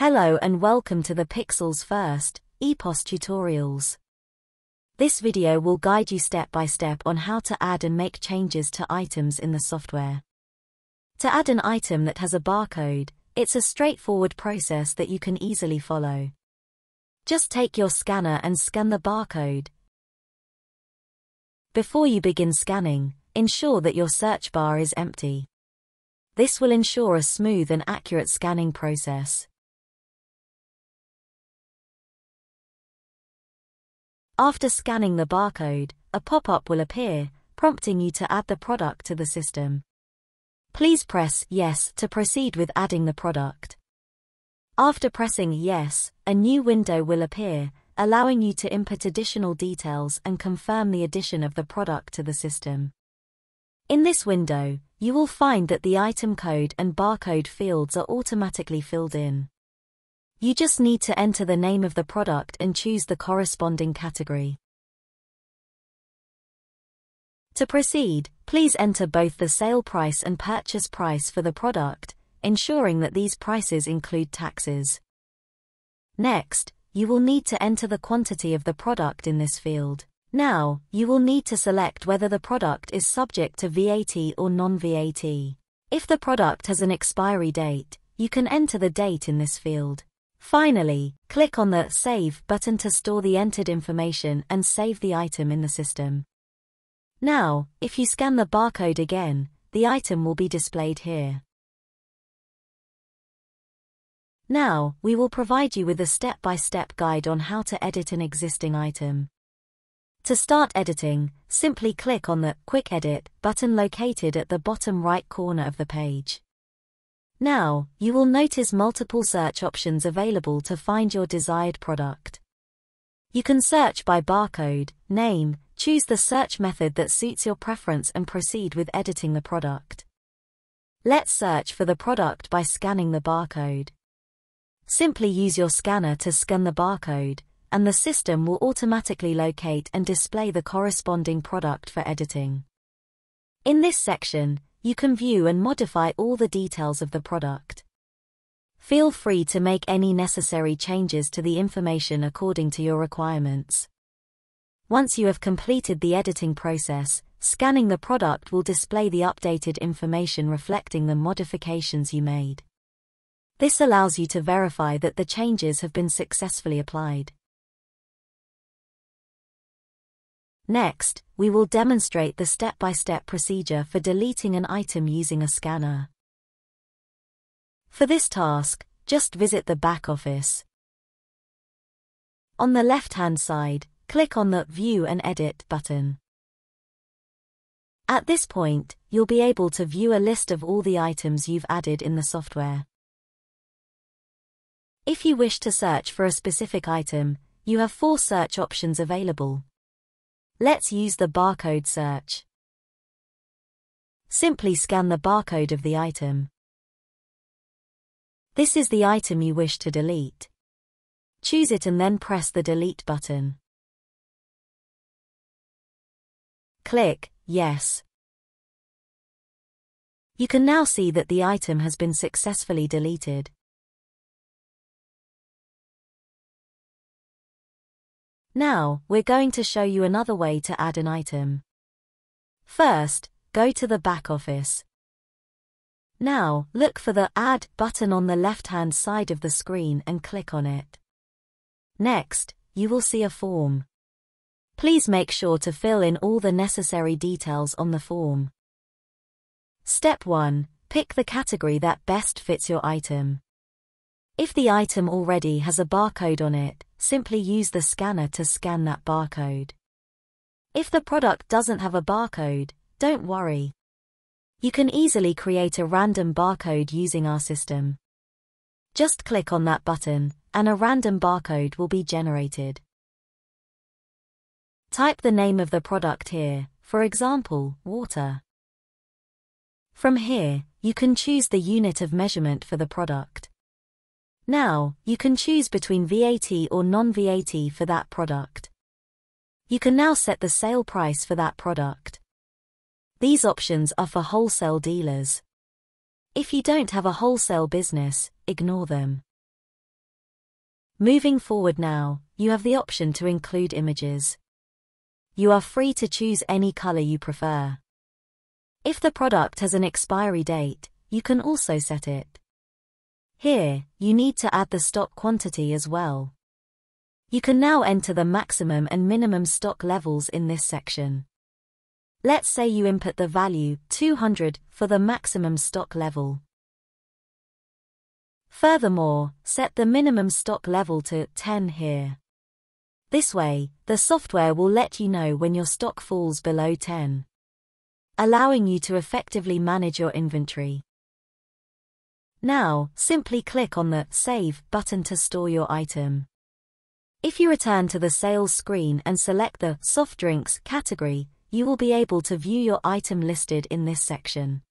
Hello and welcome to the Pixels First, EPOS tutorials. This video will guide you step by step on how to add and make changes to items in the software. To add an item that has a barcode, it's a straightforward process that you can easily follow. Just take your scanner and scan the barcode. Before you begin scanning, ensure that your search bar is empty. This will ensure a smooth and accurate scanning process. After scanning the barcode, a pop-up will appear, prompting you to add the product to the system. Please press Yes to proceed with adding the product. After pressing Yes, a new window will appear, allowing you to input additional details and confirm the addition of the product to the system. In this window, you will find that the item code and barcode fields are automatically filled in. You just need to enter the name of the product and choose the corresponding category. To proceed, please enter both the sale price and purchase price for the product, ensuring that these prices include taxes. Next, you will need to enter the quantity of the product in this field. Now, you will need to select whether the product is subject to VAT or non-VAT. If the product has an expiry date, you can enter the date in this field. Finally, click on the Save button to store the entered information and save the item in the system. Now, if you scan the barcode again, the item will be displayed here. Now, we will provide you with a step-by-step -step guide on how to edit an existing item. To start editing, simply click on the Quick Edit button located at the bottom right corner of the page. Now, you will notice multiple search options available to find your desired product. You can search by barcode, name, choose the search method that suits your preference and proceed with editing the product. Let's search for the product by scanning the barcode. Simply use your scanner to scan the barcode, and the system will automatically locate and display the corresponding product for editing. In this section, you can view and modify all the details of the product. Feel free to make any necessary changes to the information according to your requirements. Once you have completed the editing process, scanning the product will display the updated information reflecting the modifications you made. This allows you to verify that the changes have been successfully applied. Next, we will demonstrate the step-by-step -step procedure for deleting an item using a scanner. For this task, just visit the back office. On the left-hand side, click on the View and Edit button. At this point, you'll be able to view a list of all the items you've added in the software. If you wish to search for a specific item, you have four search options available. Let's use the barcode search. Simply scan the barcode of the item. This is the item you wish to delete. Choose it and then press the delete button. Click Yes. You can now see that the item has been successfully deleted. Now, we're going to show you another way to add an item. First, go to the back office. Now, look for the Add button on the left-hand side of the screen and click on it. Next, you will see a form. Please make sure to fill in all the necessary details on the form. Step 1. Pick the category that best fits your item. If the item already has a barcode on it, simply use the scanner to scan that barcode. If the product doesn't have a barcode, don't worry. You can easily create a random barcode using our system. Just click on that button, and a random barcode will be generated. Type the name of the product here, for example, water. From here, you can choose the unit of measurement for the product. Now, you can choose between VAT or non-VAT for that product. You can now set the sale price for that product. These options are for wholesale dealers. If you don't have a wholesale business, ignore them. Moving forward now, you have the option to include images. You are free to choose any color you prefer. If the product has an expiry date, you can also set it. Here, you need to add the stock quantity as well. You can now enter the maximum and minimum stock levels in this section. Let's say you input the value 200 for the maximum stock level. Furthermore, set the minimum stock level to 10 here. This way, the software will let you know when your stock falls below 10, allowing you to effectively manage your inventory. Now, simply click on the Save button to store your item. If you return to the sales screen and select the soft drinks category, you will be able to view your item listed in this section.